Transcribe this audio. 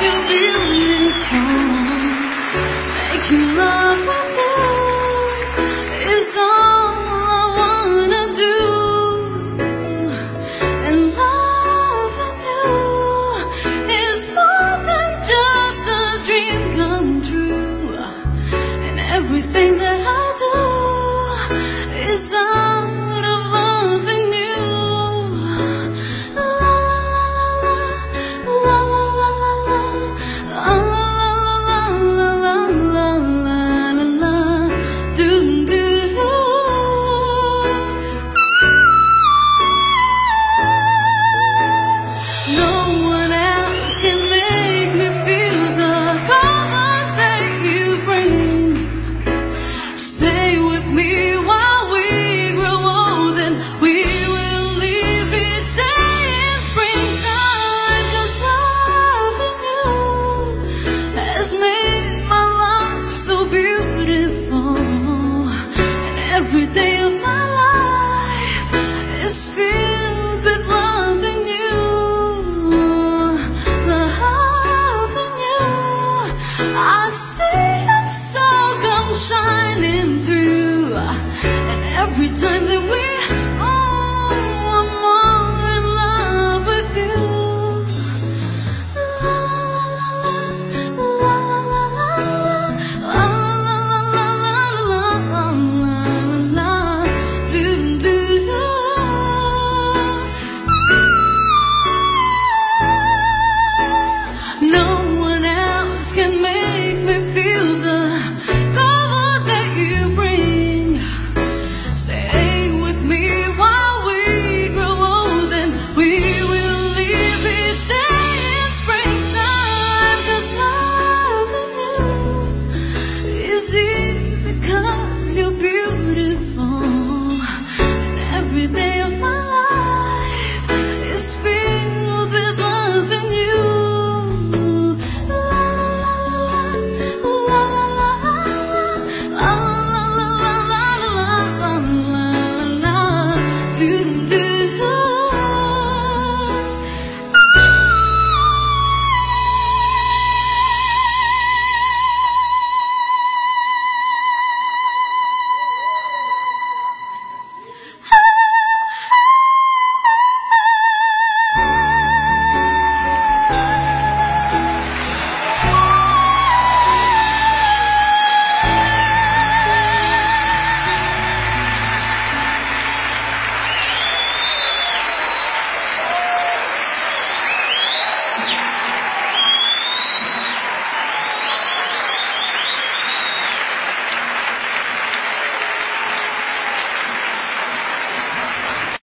to believe. Every day of my life is filled with loving you, loving you. I see your soul come shining through, and every time that we can make